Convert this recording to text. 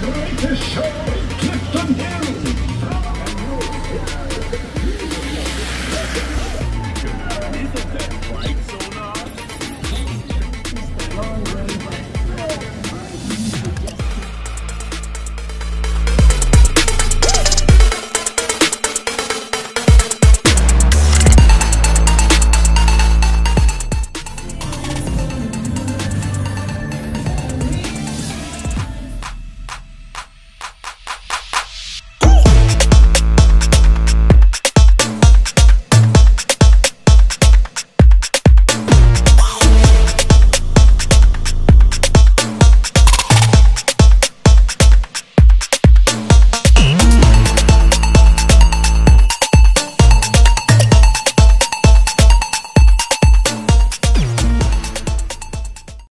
going greatest show